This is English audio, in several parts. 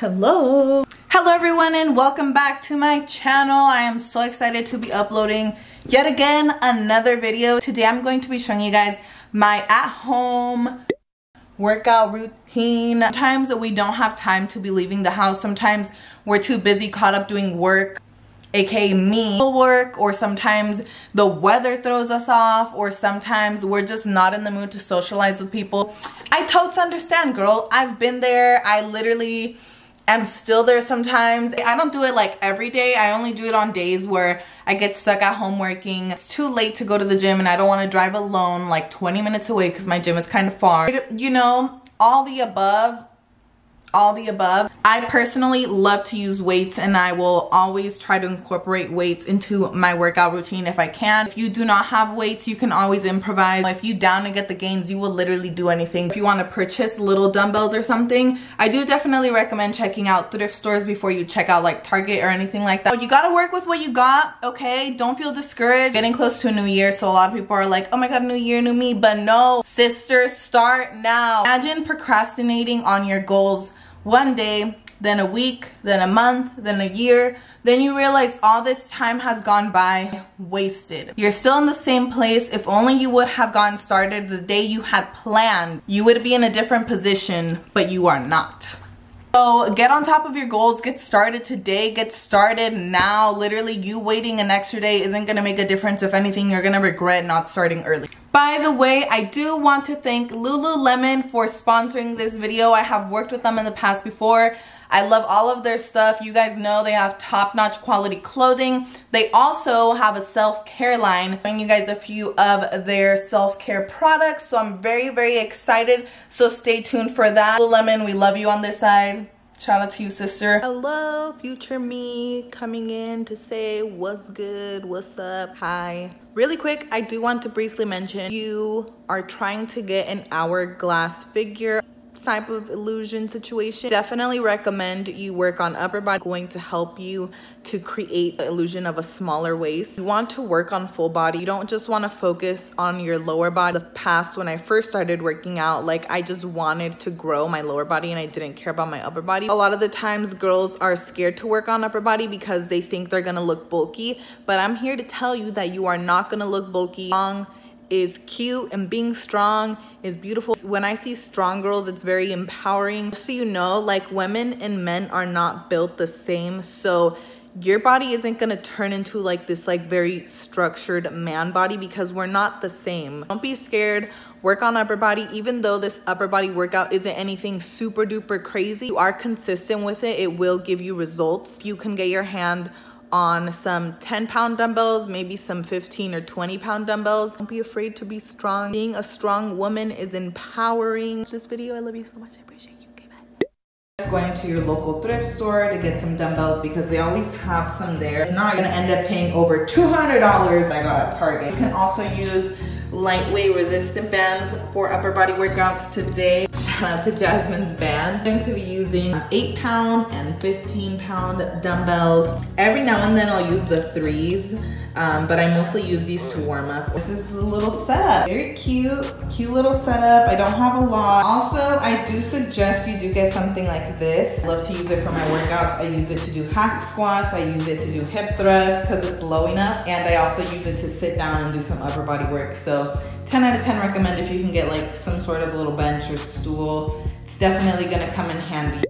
Hello. Hello everyone and welcome back to my channel. I am so excited to be uploading yet again another video. Today I'm going to be showing you guys my at-home workout routine. Sometimes we don't have time to be leaving the house. Sometimes we're too busy caught up doing work aka me work or sometimes the weather throws us off or sometimes we're just not in the mood to socialize with people i totally understand girl i've been there i literally am still there sometimes. I don't do it like every day. I only do it on days where i get stuck at home working. It's too late to go to the gym and i don't want to drive alone like 20 minutes away because my gym is kind of far. You know all the above all the above. I personally love to use weights and I will always try to incorporate weights into my workout routine if I can. If you do not have weights, you can always improvise. If you down to get the gains, you will literally do anything. If you want to purchase little dumbbells or something, I do definitely recommend checking out thrift stores before you check out like Target or anything like that. You gotta work with what you got, okay? Don't feel discouraged. Getting close to a new year, so a lot of people are like, oh my god, new year, new me. But no, sisters, start now. Imagine procrastinating on your goals one day, then a week, then a month, then a year, then you realize all this time has gone by wasted. You're still in the same place. If only you would have gotten started the day you had planned, you would be in a different position, but you are not. So get on top of your goals, get started today, get started now. Literally you waiting an extra day isn't gonna make a difference. If anything, you're gonna regret not starting early. By the way, I do want to thank Lululemon for sponsoring this video. I have worked with them in the past before. I love all of their stuff. You guys know they have top-notch quality clothing. They also have a self-care line. Showing you guys a few of their self-care products. So I'm very, very excited. So stay tuned for that. Lululemon, we love you on this side. Shout out to you, sister. Hello, future me coming in to say what's good, what's up, hi. Really quick, I do want to briefly mention you are trying to get an hourglass figure type of illusion situation definitely recommend you work on upper body. Going to help you to create the illusion of a smaller waist. You want to work on full body. You don't just want to focus on your lower body. The past when i first started working out like i just wanted to grow my lower body and i didn't care about my upper body. A lot of the times girls are scared to work on upper body because they think they're gonna look bulky but i'm here to tell you that you are not gonna look bulky is cute and being strong is beautiful. When I see strong girls, it's very empowering. So you know, like women and men are not built the same. So your body isn't gonna turn into like this like very structured man body because we're not the same. Don't be scared, work on upper body. Even though this upper body workout isn't anything super duper crazy, you are consistent with it, it will give you results. You can get your hand on some 10 pound dumbbells, maybe some 15 or 20 pound dumbbells. Don't be afraid to be strong. Being a strong woman is empowering. This video, I love you so much. I appreciate you. Okay, bye. Going to your local thrift store to get some dumbbells because they always have some there. If not, you're gonna end up paying over $200 I got at Target. You can also use lightweight resistant bands for upper body workouts today. Out to Jazmin's band. I'm going to be using 8 pound and 15 pound dumbbells. Every now and then I'll use the threes, um, but I mostly use these to warm up. This is a little setup. Very cute, cute little setup. I don't have a lot. Also, I do suggest you do get something like this. I love to use it for my workouts. I use it to do hack squats. I use it to do hip thrusts because it's low enough. And I also use it to sit down and do some upper body work. So 10 out of 10 recommend if you can get like some sort of little bench or stool. It's definitely gonna come in handy.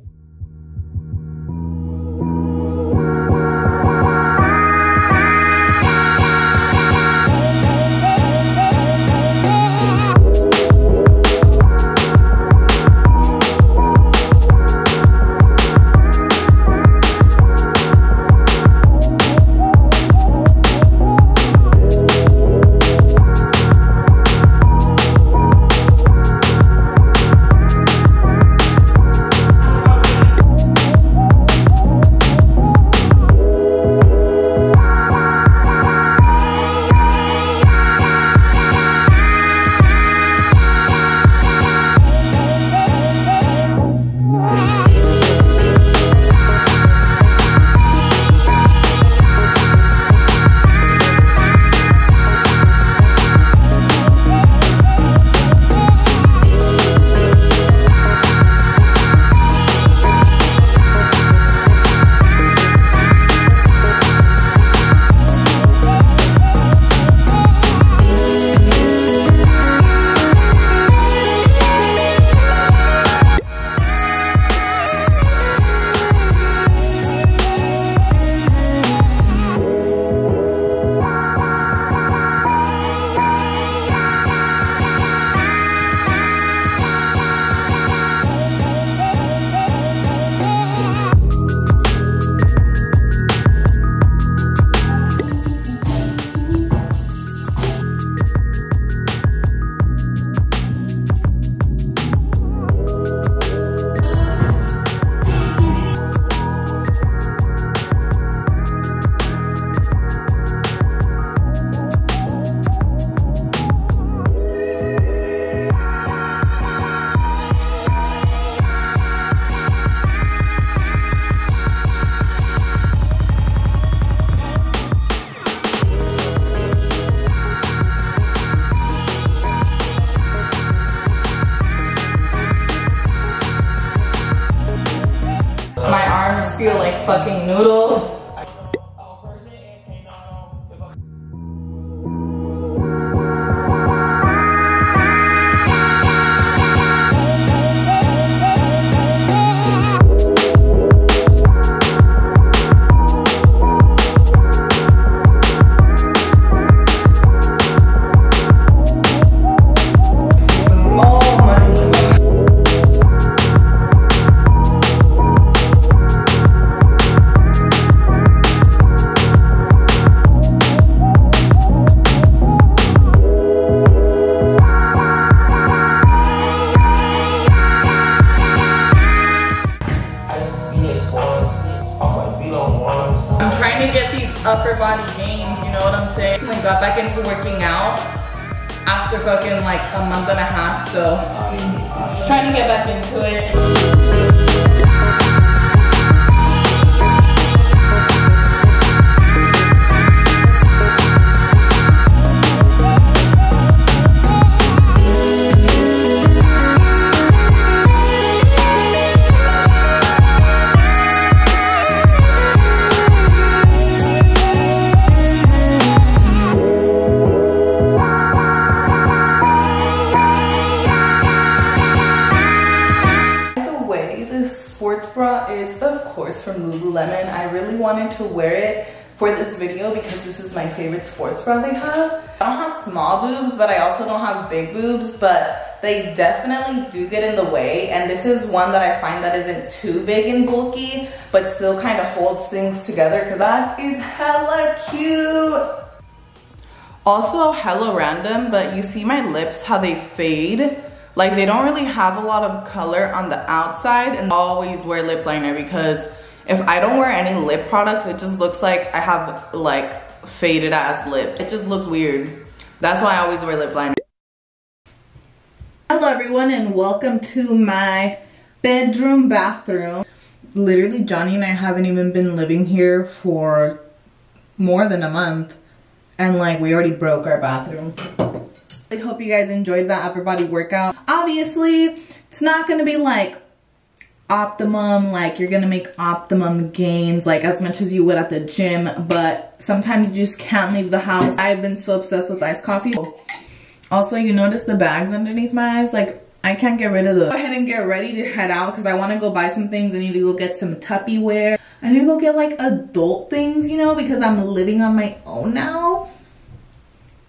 Fucking noodles. Back into working out after fucking like a month and a half, so trying to get back into it. Lululemon. I really wanted to wear it for this video because this is my favorite sports bra they have. I don't have small boobs, but I also don't have big boobs, but they definitely do get in the way. And this is one that I find that isn't too big and bulky, but still kind of holds things together because that is hella cute. Also hella random, but you see my lips, how they fade? Like they don't really have a lot of color on the outside and I always wear lip liner because if I don't wear any lip products, it just looks like I have like faded ass lips. It just looks weird. That's why I always wear lip liner. Hello everyone and welcome to my bedroom bathroom. Literally Johnny and I haven't even been living here for more than a month and like we already broke our bathroom. I hope you guys enjoyed that upper body workout. Obviously, it's not gonna be like optimum, like you're gonna make optimum gains like as much as you would at the gym, but sometimes you just can't leave the house. I've been so obsessed with iced coffee. Also, you notice the bags underneath my eyes? Like, I can't get rid of them. Go ahead and get ready to head out because I want to go buy some things. I need to go get some Tupperware. I need to go get like adult things, you know, because I'm living on my own now.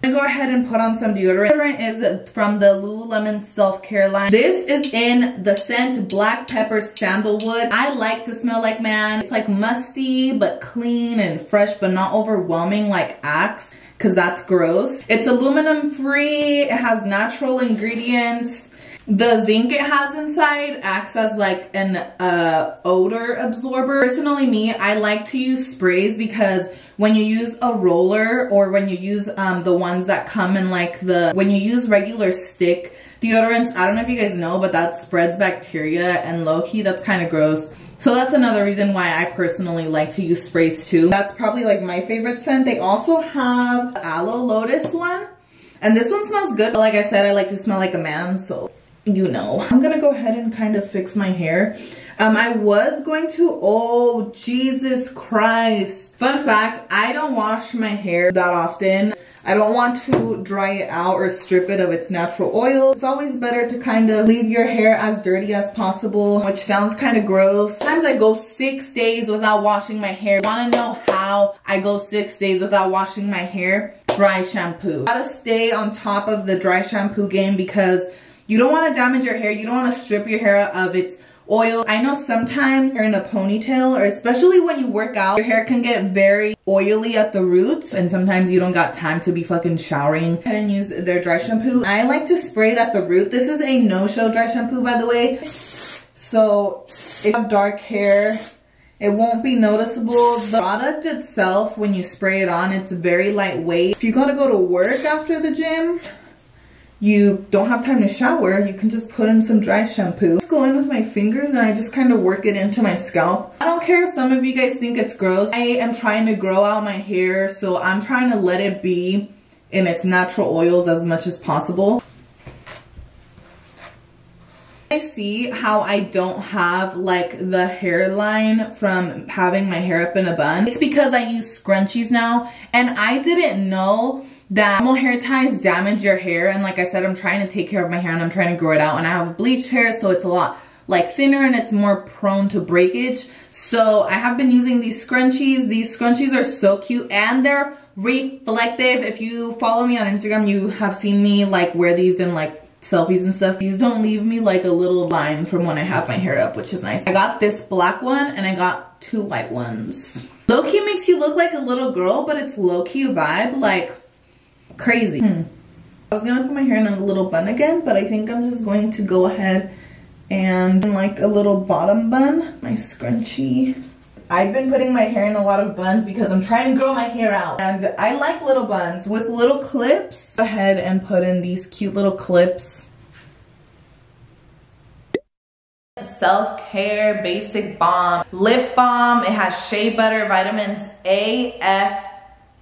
I'm gonna go ahead and put on some deodorant. Deodorant is from the Lululemon self-care line. This is in the scent Black Pepper Sandalwood. I like to smell like man. It's like musty, but clean and fresh, but not overwhelming like Axe, cause that's gross. It's aluminum free. It has natural ingredients. The zinc it has inside acts as like an uh, odor absorber. Personally me, I like to use sprays because when you use a roller or when you use um, the ones that come in like the, when you use regular stick deodorants, I don't know if you guys know, but that spreads bacteria and low key, that's kind of gross. So that's another reason why I personally like to use sprays too. That's probably like my favorite scent. They also have aloe lotus one. And this one smells good. But like I said, I like to smell like a man, so you know. I'm gonna go ahead and kind of fix my hair. Um, I was going to, oh, Jesus Christ. Fun fact, I don't wash my hair that often. I don't want to dry it out or strip it of its natural oil. It's always better to kind of leave your hair as dirty as possible, which sounds kind of gross. Sometimes I go six days without washing my hair. Wanna know how I go six days without washing my hair? Dry shampoo. Gotta stay on top of the dry shampoo game because you don't want to damage your hair. You don't want to strip your hair of its oil. I know sometimes you're in a ponytail or especially when you work out, your hair can get very oily at the roots and sometimes you don't got time to be fucking showering Go ahead and use their dry shampoo. I like to spray it at the root. This is a no-show dry shampoo by the way. So if you have dark hair, it won't be noticeable. The product itself, when you spray it on, it's very lightweight. If you gotta go to work after the gym, you don't have time to shower, you can just put in some dry shampoo. Just go in with my fingers and I just kind of work it into my scalp. I don't care if some of you guys think it's gross. I am trying to grow out my hair, so I'm trying to let it be in its natural oils as much as possible. I see how I don't have like the hairline from having my hair up in a bun. It's because I use scrunchies now and I didn't know that normal hair ties damage your hair and like I said I'm trying to take care of my hair and I'm trying to grow it out and I have bleached hair so it's a lot like thinner and it's more prone to breakage. So I have been using these scrunchies. These scrunchies are so cute and they're reflective. If you follow me on Instagram, you have seen me like wear these in like selfies and stuff. These don't leave me like a little line from when I have my hair up, which is nice. I got this black one and I got two white ones. Low-key makes you look like a little girl, but it's low-key vibe, like crazy. Hmm. I was gonna put my hair in a little bun again, but I think I'm just going to go ahead and like a little bottom bun, my scrunchie. I've been putting my hair in a lot of buns because I'm trying to grow my hair out. And I like little buns with little clips. Go ahead and put in these cute little clips. Self-Care Basic Balm. Lip Balm. It has shea butter, vitamins A, F,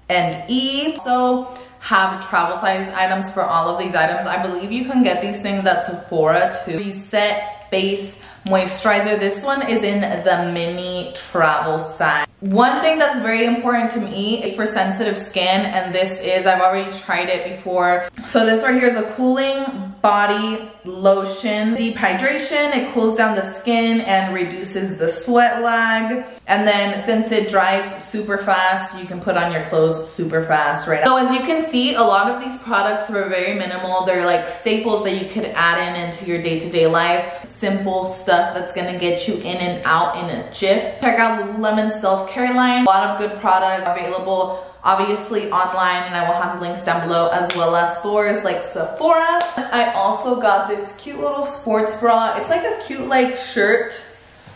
and E. So have travel size items for all of these items. I believe you can get these things at Sephora to reset face moisturizer. This one is in the mini travel size. One thing that's very important to me for sensitive skin, and this is, I've already tried it before. So this right here is a cooling body lotion. Deep hydration, it cools down the skin and reduces the sweat lag. And then since it dries super fast, you can put on your clothes super fast right So as you can see, a lot of these products were very minimal. They're like staples that you could add in into your day-to-day -day life. Simple stuff that's gonna get you in and out in a jiff. Check out Lululemon Self care line. A lot of good products available obviously online and I will have links down below as well as stores like Sephora. I also got this cute little sports bra. It's like a cute like shirt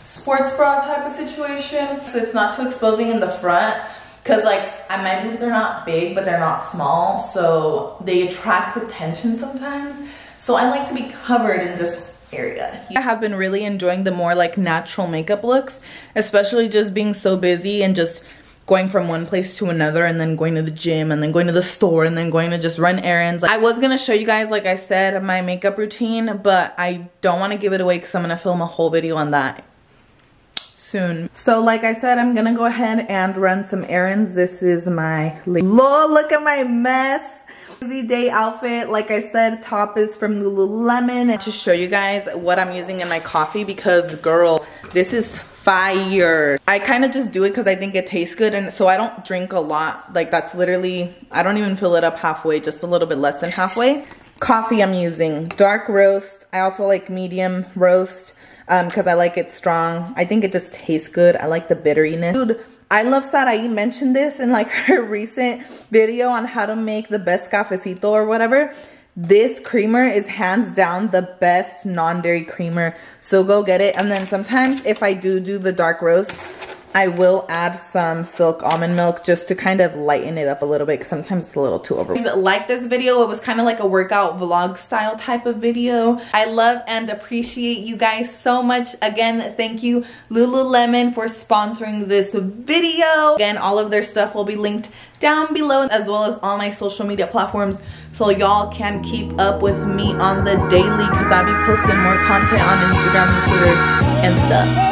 sports bra type of situation. So it's not too exposing in the front because like my boobs are not big but they're not small so they attract attention sometimes. So I like to be covered in this area. I have been really enjoying the more like natural makeup looks, especially just being so busy and just going from one place to another and then going to the gym and then going to the store and then going to just run errands. I was gonna show you guys, like I said, my makeup routine, but I don't wanna give it away because I'm gonna film a whole video on that soon. So like I said, I'm gonna go ahead and run some errands. This is my, look at my mess crazy day outfit. Like I said, top is from Lululemon. To show you guys what I'm using in my coffee because girl, this is fire. I kind of just do it because I think it tastes good and so I don't drink a lot. Like that's literally, I don't even fill it up halfway, just a little bit less than halfway. Coffee I'm using, dark roast. I also like medium roast Um, because um, I like it strong. I think it just tastes good. I like the bitteriness. Dude, I love Sarai mentioned this in like her recent video on how to make the best cafecito or whatever. This creamer is hands down the best non-dairy creamer. So go get it. And then sometimes if I do do the dark roast, I will add some silk almond milk just to kind of lighten it up a little bit because sometimes it's a little too over. Like this video, it was kind of like a workout vlog style type of video. I love and appreciate you guys so much. Again, thank you Lululemon for sponsoring this video. Again, all of their stuff will be linked down below as well as all my social media platforms so y'all can keep up with me on the daily because I'll be posting more content on Instagram and Twitter and stuff.